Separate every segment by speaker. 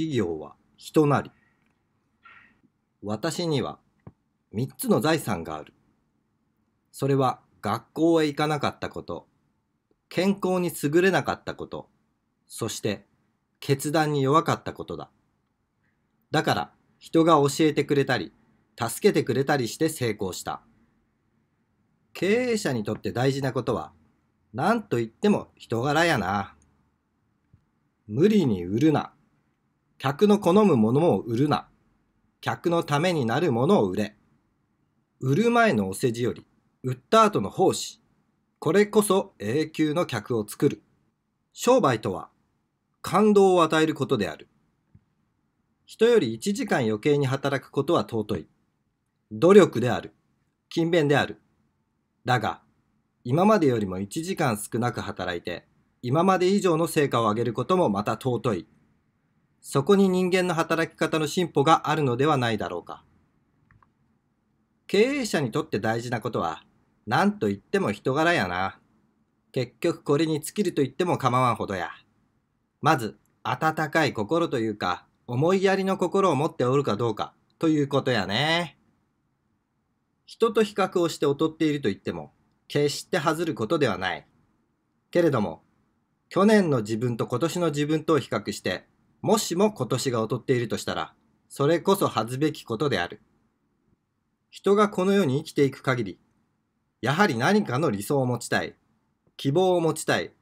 Speaker 1: 企業は人なり。私には三つの財産がある。それは学校へ行かなかったこと、健康に優れなかったこと、そして決断に弱かったことだ。だから人が教えてくれたり、助けてくれたりして成功した。経営者にとって大事なことは、何と言っても人柄やな。無理に売るな。客の好むものを売るな。客のためになるものを売れ。売る前のお世辞より、売った後の奉仕。これこそ永久の客を作る。商売とは、感動を与えることである。人より1時間余計に働くことは尊い。努力である。勤勉である。だが、今までよりも1時間少なく働いて、今まで以上の成果を上げることもまた尊い。そこに人間の働き方の進歩があるのではないだろうか。経営者にとって大事なことは、何と言っても人柄やな。結局これに尽きると言っても構わんほどや。まず、温かい心というか、思いやりの心を持っておるかどうかということやね。人と比較をして劣っていると言っても、決して外ることではない。けれども、去年の自分と今年の自分とを比較して、もしも今年が劣っているとしたら、それこそ恥ずべきことである。人がこの世に生きていく限り、やはり何かの理想を持ちたい。希望を持ちたい。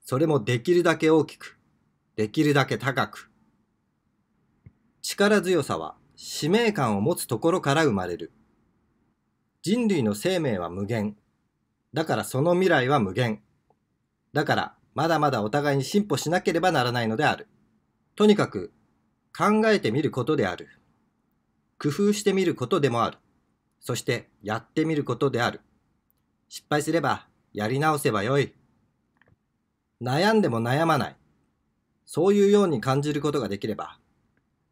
Speaker 1: それもできるだけ大きく、できるだけ高く。力強さは使命感を持つところから生まれる。人類の生命は無限。だからその未来は無限。だからまだまだお互いに進歩しなければならないのである。とにかく考えてみることである。工夫してみることでもある。そしてやってみることである。失敗すればやり直せばよい。悩んでも悩まない。そういうように感じることができれば、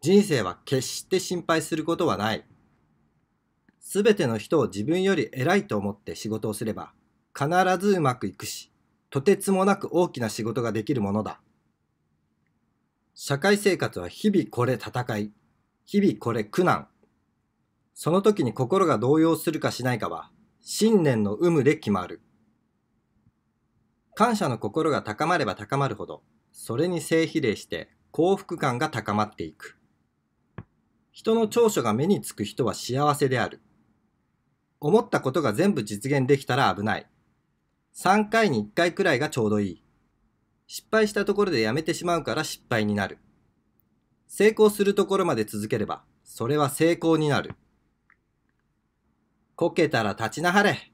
Speaker 1: 人生は決して心配することはない。すべての人を自分より偉いと思って仕事をすれば、必ずうまくいくし、とてつもなく大きな仕事ができるものだ。社会生活は日々これ戦い、日々これ苦難。その時に心が動揺するかしないかは、信念の有無で決まる。感謝の心が高まれば高まるほど、それに正比例して幸福感が高まっていく。人の長所が目につく人は幸せである。思ったことが全部実現できたら危ない。3回に1回くらいがちょうどいい。失敗したところでやめてしまうから失敗になる。成功するところまで続ければ、それは成功になる。こけたら立ちなはれ。